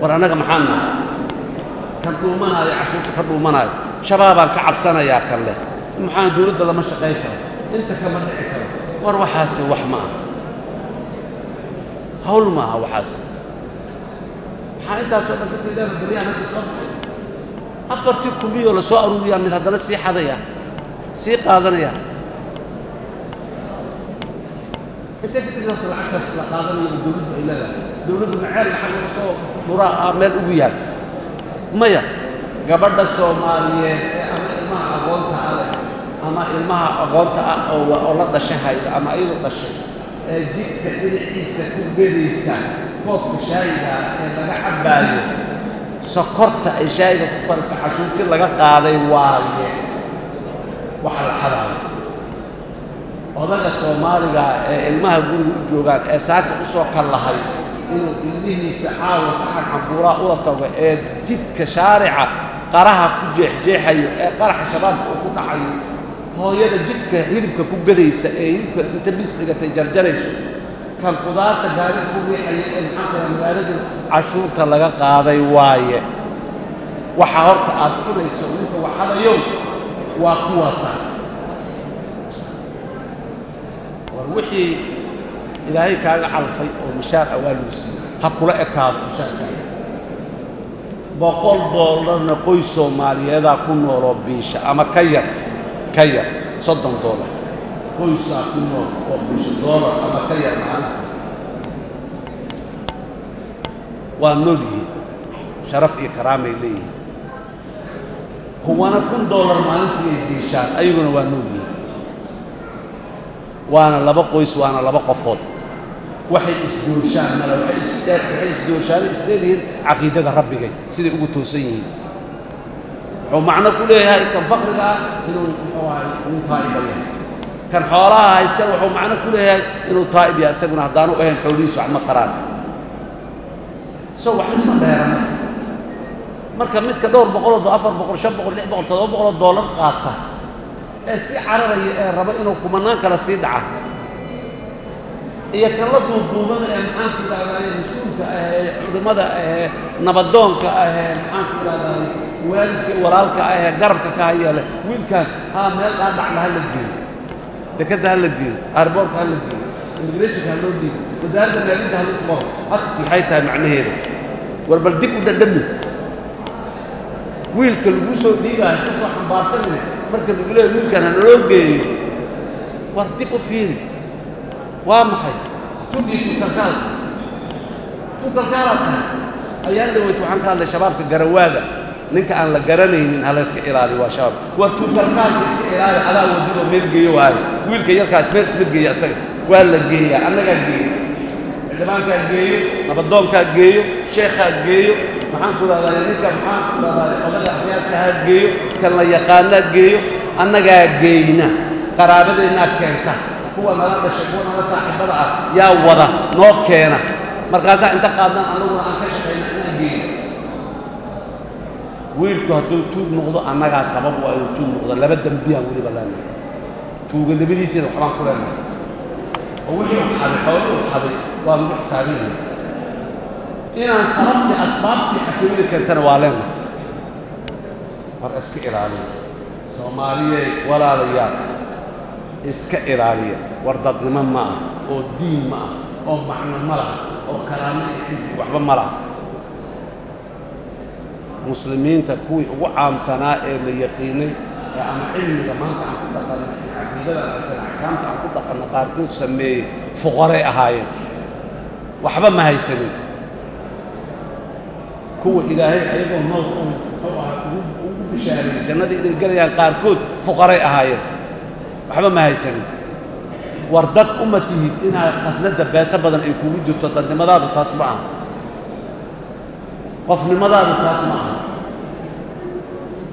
ورانا محمد كردو منا يا عشوت كردو منا شباب كعب سنة يا كلا محانا دورد الله مش قايتا انت كما نحكا وروحاس وحما هول ما هو حاس محانا انت عشوتا كسيدا نبريا نبريا أفرت كمية ولا سؤال رؤيا من هذا السيح هذا يا سيق هذا يا أنت كنت تقول عكس لقاضي من دروب إلى لا dowladdu maceel lacag laga soo dhuraa ah meel ugu yaal maya gabadha soomaaliyeed ee ama ilmaha aqoonta ah leh ama ilmaha aqoonta ah oo oo la dhashay hayda ama iyadu dhashay ee jidka dhinaciisa ku gedaysa koobka shaayiga ee laga cabbaayo sokorta ay shaayiga ku karisa cashuurtii laga qaaday waaye waxa la xadaayo odaga soomaaliga ee ilmaha guriga u joogaan ee saaka u soo kallahay inuu ilmihiisa caawa saxan cambuuraa ula tago ee jidka shaarica qaraha ku jeexjeexayo ee qaraxa shabaabka uu ku dhacayo hooyada jidka hilibka ku gadaysa ee hilibka inta bis dhigatay jarjarayso kan qudaarta gaari ku riixaya ee maxaa magaalada cashuurta laga qaaday waaye. Waxa horta aad cunayso ninka waxadayow waa kuwaasa war wixii ah ekaado mishaarkaaga boqol doolarna qoys soomaaliyeedaa ku nooloo biisha ama ka yar ka yar soddon doolar qoysaa ku nool oo biisha doolar ama ka yar maalinta waa nool yihiin sharaf iyo karaamay leeyihiin kuwana kun doolar maalintii ay biishaan ayaguna waa nool yihiin waana laba qoys waana laba qofood waxay isdooshaan male waxay isdooshaana isleedihiin caqiidada rabbigay siday ugu toosan yihiin. Wuxuu macno ku leeyahay kan faqriga ah inuu muxuu ahay nin taa'iba kan xoolaha haysteen wuxuu macno ku leeyahay inuu taa'ib yahay isaguna haddaanu ahayn xoolihiisu wax ma qaraan. So wax isma dheerana marka midka dhowr boqoloo afar boqol shan boqol lix boqol toddoba boqoloo doolar qaata ee si cararaya ee raba inuu kumanaan kale sii dhaca يكلا دوبان ان عام كتاب عليه سوف عظمدا نبدون كاه عام كتاب عليه ويلك ورالك آه قربك كايل ويلك ها ميل قاعد دخل هل الدين ده كده هل الدين اربور هل الدين انجلش هل الدين وزاد ده اللي ده الاخبار حط في حياتها معنى هذا والبلد دي بدها دم ويلك لو سو دي راح تصح أنا وامحي تبي تكركرك تكركرك أيان لو توعن كان لشباب في جرواجة نك أن لجرني من على سك إيراني وشباب وتكركرك سك إيراني على وجوده مرجي وعي ويل كيرك اسمك مرجي يا سك ولا جي أنا كجي الجمال كجي نبضهم كجي شيخ كجي محن كل هذا يعني نك محن كل هذا يعني. أولاد أحياء كجي كلا يقان كجي أنا كجينا قرابة الناس كنتها kuwa nala dhashay kuwa nala saaxiibada ah yaa wada noo keena. Markaasaa inta qaadnaan annaguna aan ka shaqayna inaan geeyo. Wiilku hadduu tuug noqdo annagaa sabab waa inuu tuug noqdo. Laba dembiyaan weliba leenahay tuuganimadiisiina waxbaan ku leenahay oo wixii u xaday xoolii u xaday waa lagu xisaabinaya inaan sababtii asbaabtii xakamini keentana waa leenahay war iska ilaaliya soomaaliyey walaalayaal iska ilaaliya war dadnimo ma ah oo diin ma ah oo macno ma laha oo karaamo iyo xisbi waxba ma laha muslimiinta kuwii ugu caamsanaa ee la yaqiinay ee ama cilmiga maanta aan ku dhaqanno caqiidada aysan axkaamta aan ku dhaqanno qaarkood sameeyey fuqaray ahaayeen waxba ma haysanin kuwa ilaahay ayagoo nool ugu bishaareeyey jannadii inay gelayaan qaarkood fuqaray ahaayeen waxba ma haysanin. War dad uma tihid inaad qasnada beeso badan ay kugu jirto dadnimadaadu taas ma aha. Qofnimadaadu taas ma aha.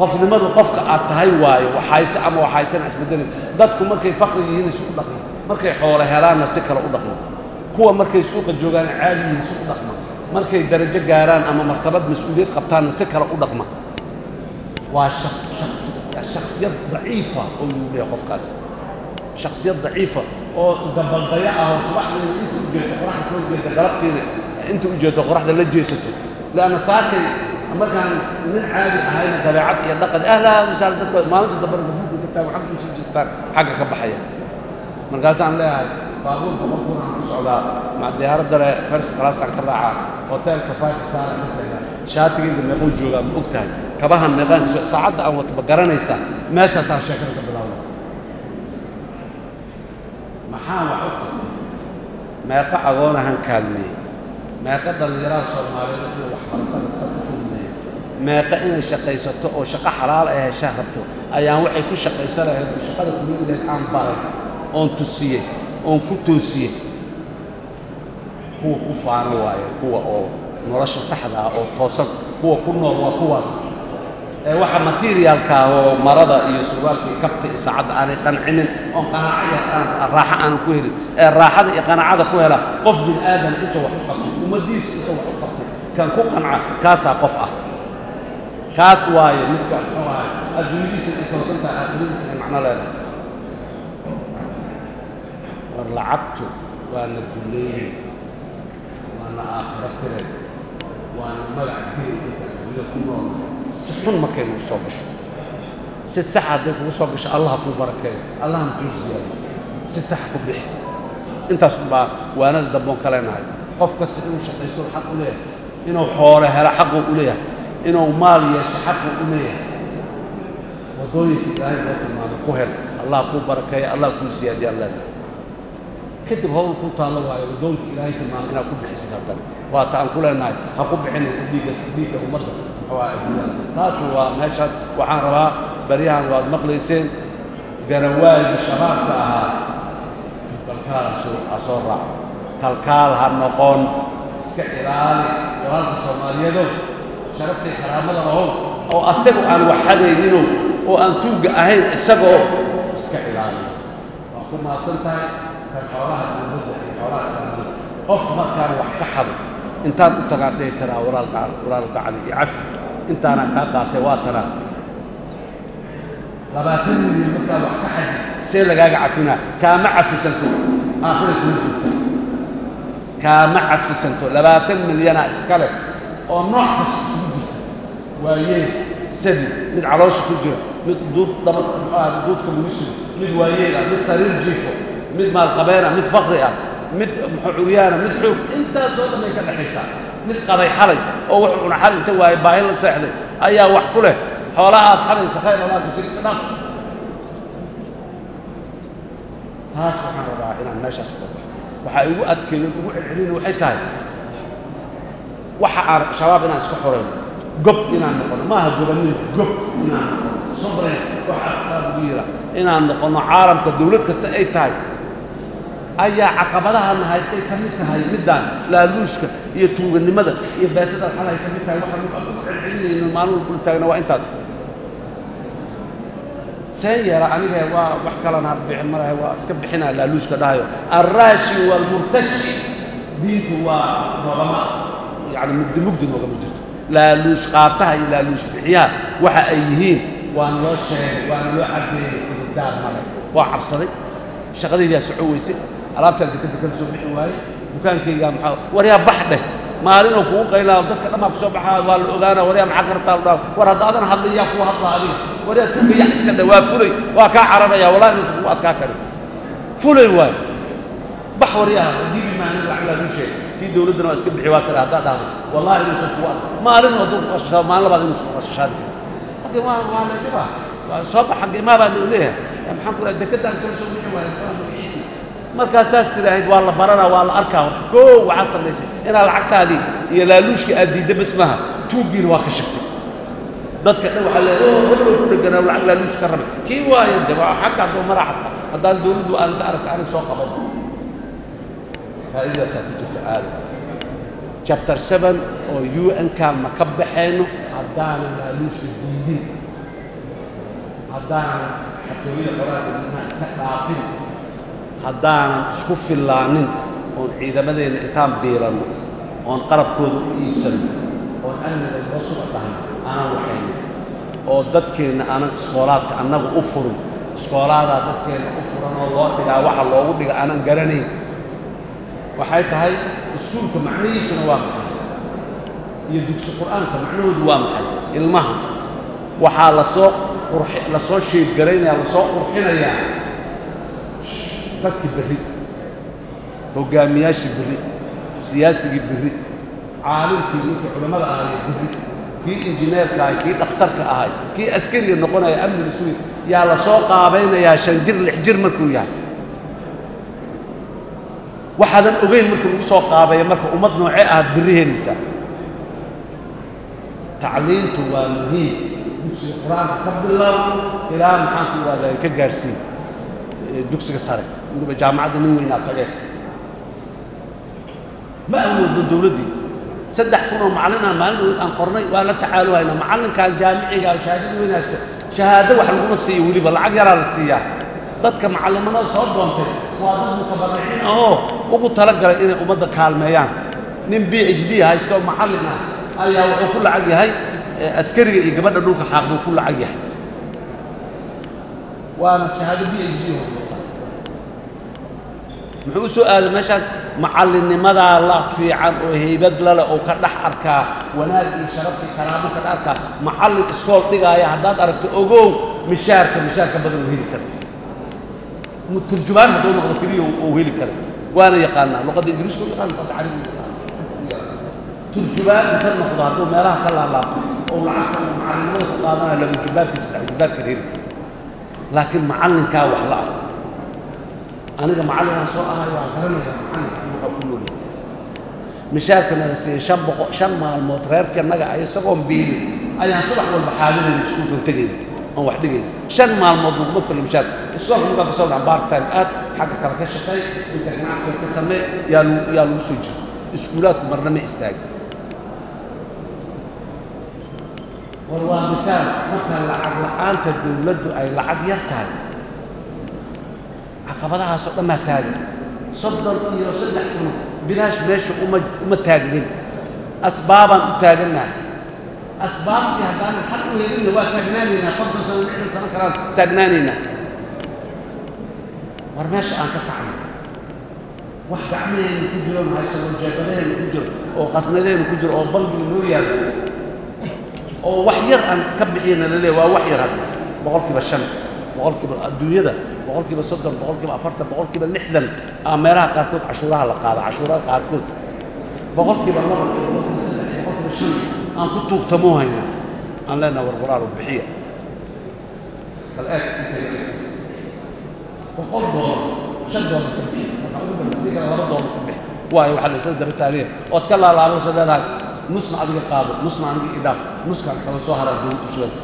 Qofnimadu qofka aad tahay waayo waxayse ama waxaysana isbedelin dadku markay faqri yihiin isu u dhaqma markay xoolo helaanna si kale u dhaqma kuwa markay suuqa joogaan caadi yihiin isu u dhaqma. Markay darajo gaaraan ama martabad mas'uuliyad qabtaanna si kale u dhaqma. Waa shaksiyad daciifa oo yuu leeyahay qofkaas شخصيات ضعيفة. أو دب الضياء أو صباح من أنت راح قرحة وجيت قرحة أنت وجيت قرحة لا جيسته لأن صاحي أما كان من عادي هاي الطبيعات يا لقد أهلا وسهلا تقول ما أنت دبر الفوق وتبتاع وحمد وسجد جستار حقك بحياة من قاس عن لها بابون تمرضون عن السعودة مع الديار الدرع فرس خلاص عن كراعة أوتيل كفاية سالم مثلا شاتي اللي نقول جوا بوقتها كبها النظام ساعات أو تبقى تبقرنا يسا ماشى صار شكرا. Bilaabna maxaa wax u agoonahan kaalmeeyey meeqa dhallinyarada soomaaliyeed iyo waxbaratada ka ku fulmeeyey meeqa inay shaqaysato oo shaqo xalaal ay heshaa rabto ayaan waxay ku shaqaysan lahayd shaqada kuliileed aan baray oon tusiyey oon ku toosiyey kuwa ku faano waaye kuwa oo nolosha saxda ah oo toosan kuwa ku nool waa kuwaas waxa materialka ah oo marada iyo surwaalka iyo kabta iyo saacadda aanay qancinin oon qanaaco iyo raaxo aanan ku helin ee raaxada iyo qanaacada ku hela qof bin aadam inta wax u qabtay ummaddiisa inta wax u qabtay kan ku qanca kaasaa qof ah kaas waaye midka muxuu ahay adduunyadiisa ay toosan tahay aakhiradiisa ay macno leedahay war lacagtu waana duleeyey waana aakhiro tireed waana magac diri inta adduunyada ku nool si xun markay nagu soo gasho. Si sax hadday kugu soo gasho allah kuu barakeeyo allahna kuu siyaado si sax ku bixi. Intaas baa waanada damboon ka leenahay. Qof kasta inuu shaqaysto xaq u leeyahay inuu xoolo helo xaquu u leeyahay inuu maal yeesho xaquu u leeyahay. Waddooyinka ilaahay loo tilmaamo ku hel. Allah kuu barakeeyo allah kuu leenahay kadib hawl ku taallo waayo waddooyinka ilaahay tilmaamo inaad ku bixisid haddana waata aan ku leenahay ha ku bixinin dhiigga dhiigga ummadda. Taasna waa meeshaas waxaan rabaa baryahan waad maqlayseen garawaayga shabaabka ahaa. Kalkaal ha soo raaco kalkaal ha noqon. Iska ilaali. Walaalka soomaaliyeedo sharaftay karaamada lahow oo asagu aan waxhadaynino oo aan tuugga ahayn isagoo iska ilaali. Waa ku maadsan tahay قف ما كان وقت حر أنت انت قاعدين ترى ورا القعر ورا القعر أنت أنا قاعد قاعد ترى. من مكة وقت حر سير فينا كام عف سنتو. اخر كم كام عف سنتو. لباتني من ينا اسكالب ونحس ويه سبي. من عروش كجرا من دود ضبط دود كم يسوي من ويه من سرير جيفو. مد مال قبيرة مد فقرية يعني، مد حويانة مد حوك انت صوت ما يكبر حساب. مد قضي حالي أو وحقنا حالي انت واي باهي الله سيح لي أيا وحقو له حوالات حالي سخير الله بسيك سنق ها سبحان الله إلى الناشا سبحان وحيو وحايقو ادكي لنقو الحلين وحيتاي وحا شباب أنا اسكو حرين قب أنا ما هدو بني إن أنا صبرين. وحا كبيرة. إن أنا نقول عالم كدولتك استأيتاي ayaa caqabadahana haystay ka mid tahay middaan laaluushka iyo tuuganimada iyo beesada xal ay ka mid tahay waxaan ugu celcelinayno walba ul taagna waa intaas. Seen yeela aniga waa wax kalena bixin malahay waa iska bixinaa laaluushka dhahayo. Alraashi waalmurtashi diintu waa noogama yani mugdi mugdi noogama jirto. Laaluush qaataha iyo laaluush bixiyaha waxa ay yihiin waan loo sheegay waana loo cadeeyey kudurdaar male waa cabsaday shaqadaydaa soco alaabtaan dekada kala soo bixi waaye dukaankaygaa maxaa waryaa bax dheh maalinoo kugu qaylaa dadka dhammaa ku soo baxaa waa la ogaana waryaa maxaa ka rabtaa ladhaa war hadda adan hadlay yaa kugu hadlaa adiga waryaa tuuga yax iska dhe waa fulay waa kaa cararaya wallahi inuusan kugu adkaa karin fulay waayo bax waryaa diibi maanin lacag laa luu sheegay tii dowladdana waa iska bixi waa tira haddaa dhahdo wallahi inuusan kugu adkaa maalin hadduu ku qashashaado maalin labaad inuusan ku qashashaadi karin laakiin waa waa la dhibaa waa soo bax xagga imaa baa leeyahay maxaan ku dhaha dekedaan kala soo bixi magaciisi markaa saas tidhaahid waa la baranaa waa la arkaa. Horta koo waxaad samaysay inaad lacagtaadii iyo laaluushka aad diidda bas maaha. Tuuggiina waa ka shiftay. Dadka dhan waxaa leeyahay oo heblow ku dheganaa lacag laaluush ka rabay. Kii waayo de waa xagga hadduu maraa xataa haddaan dowladdu aan ka aragta aanay soo qaban. Faa'iidaasaa ku jirta aada chapter seven oo u n-ka ma ka baxayno haddaanan laaluushka diidin. Haddaanan xatooyada iska dhaafin haddaanan isku fillaanin oon ciidamadeenna intaan biilanno oon qalabkooda u iibsanno oon amniga loo suga dhahan aanan waxaynin oo dadkeenna aanan iskoolaadka annaga u furin. Iskoolaadaa dadkeenna u furan oo loo dhigaa waxa loogu dhiga aanan garanayn. Waxay tahay iskuulka macnihiisuna waa maxay? Iyo dugsi qur'aanka macnahoodu waa maxay? Ilmaha. Waxaa la soo la soo sheebgaraynaya la soo qurxinayaa dadkii berri hoggaamiyaashii berri siyaasigii berri caalimkii ninkii culammada ahaye berri kii injineerka ahay kii dhakhtarka ahay kii askariga noqonaya amniga sugi yaa la soo qaabaynayaa shan jir lix jir markuu yahay. Waxaadan ogeyn markii lagu soo qaabaya marka ummad noocee ahaad berri helaysaa. Tacliintu waa muhiim. Dugsiga qur'aanka ka bilow ilaa maxaan ku ihahdaa ka gaarsiin. Dugsiga sare weliba jaamacadda nin weynaa tagee ma awoodno dowladdii saddex kun oo macallinaan maalin dhaweyd aan qornay waa la tacaaluhaynaa macallinkan jaamiciga shahaadada weynaasto shahaado wax laguma siiyo weliba lacag yaraa la siiyaa dadka macallimanada soo doontay waa dad mutabarriciin ahoo ugu talagalay inay ummadda kaalmeeyaan nin b h d haysto macallin ah ayaa wuxuu ku lacag yahay askariga iyo gabadha dhulka xaaqduu ku lacag yahay waana shahaado b h d muxuu u soo aaday meeshaan macallinnimadaa la fiican oo haybad lale oo ka dhex arkaa wanaag iyo sharafkii karaamo ka dhex arkaa macallin iskool dhigaaya haddaad aragto ogow mishaarka mishaarka badan uu heli kara turjumaan hadduu noqdo keliya uu heli kara waana yaqaanaa luqadda ingiriiska u yaqaan luqadda carabiga turjumaan inta noqdo hadduu meelaha ka laalaabo oo lacagta uu ku qaadanaya laba jubaarkiisa saddex jubaarkan heli kara laakiin macallinkaa wax la ah aniga macallinaan soo ahay waa garanaya macallinka waxaa ku nool mishaarkana la siiyey shan boqo shan maalmood reerkanaga ay isagoon biilin ayaan subax walba xaadirayna iskuulkan tegayna oon wax dhigayna shan maalmood laguma filo mishaar iskoolka markaa ka soo dhaca baartime aad xagga kale ka shaqeey inta ganacsiga ka samee yaa lagu yaa lagu soo jiro iskuulaadku marna ma istaagin. War waa misaal marka lacag la'aanta dowladdu ay lacag yar tahay عقبتها صد ما تاجر. صد يصد احسن بلاش ماشي وما تاجرين. اسبابا تاجرنا. أسباب في هذا الحق هي اللي هو تاجنانينا قبل سنة سنة كرات تاجنانينا ورماش ان تفعل واحد عمي يعني كجر ما يسوي الجبلين يعني كجر أو قصندين يعني كجر أو بلد نويا أو وحير أن كبحينا لليه وحير هذا. بقول في بشمل boqolkiiba adduunyada boqolkiiba soddon boqolkiiba afartan boqolkiiba lixdan ameeraha qaarkood cashuuraha la qaada cashuuraha qaarkood boqolkiiba aan ku tuugta muhayna aan leenaa warqoraal bixiya bal eeg boqol doolar shan doolar kadib waxaa u dhigay laba doolar waayo waxaa la isla dabataaliya ood نصنع عليك قابل نصنع عليك إضافة نصنع عليك قابل نصنع عليك قابل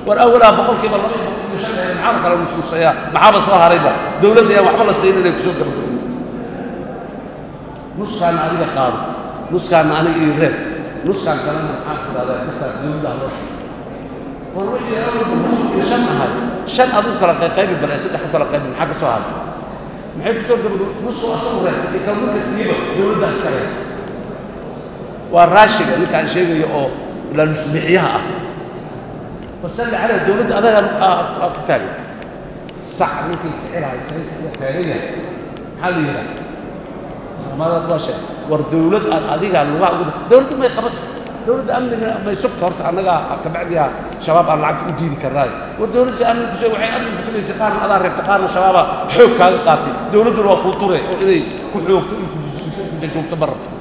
نصنع عليك قابل نصنع عليك قابل نصنع عليك قابل نصنع عليك قابل نصنع عليك قابل نصنع عليك قابل نصنع عليك قابل. نصنع عليك قابل نصنع عليك قابل نصنع عليك قابل نصنع عليك قابل نصنع عليك قابل نصنع عليك قابل نصنع عليك قابل نصنع عليك قابل نصنع عليك قابل نصنع عليك قابل نصنع عليك قابل نصنع عليك قابل نصنع عليك قابل نصنع عليك قابل نصنع عليك قابل نصنع عليك قابل نصنع عليك قابل نصنع محاضر كلام نصوص يا محاضر صلاة ربا دولة يا وحبل السين اللي بسوق نص كان عليه قاض نص كان أنا إيرب نص كان كلام محاضر هذا. بس دولة رش والله يا رب شن هذا؟ شن أبو كلا قيب بلا سيد حط كلا قيب محاضر صلاة محاضر صلاة نص أصوره يكمل السيبة دولة السين والراشد اللي كان شيء يو لا نسمعها وصل على الدولد هذا آه، آه، قتالي صح ممكن تفعلها يصير فعليا حال يلا ما ضل شيء. والدولد هذيك اللغة دولد ما يقبض دولد أمن ما يسب تورت. أنا كبعد يا شباب أنا لعبت وديدي كراي والدولد أمن بسوي وحي أمن بسوي سيقان الاضرار يبتقان الشباب حوك هذا القاتل دولد روح وطري وحوك تجي تجي تجي تجي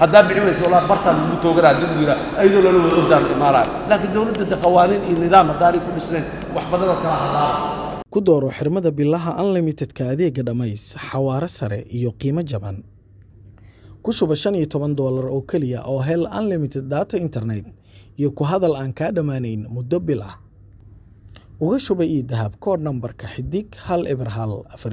haddaa bixi wayso walaa bartaan lagu tooganaa yidhaha ayadoo lala wada ordaan imaanaya laakiin dowladda de qawaaniin iyo nidaam haddaanay ku dhisnayn wax badanoo kala hadlaaba. Ku dooro xirmada bilaha unlimitedka adeega dhammays xawaare sare iyo qiimo jaban. Ku shuba shan iyo toban doolar oo keliya oo hel unlimited data internet iyo ku hadal aan kaa dhammaanayn muddo bil ah. Uga shuba io dahab koodh nambarka xidig hal eber hal afar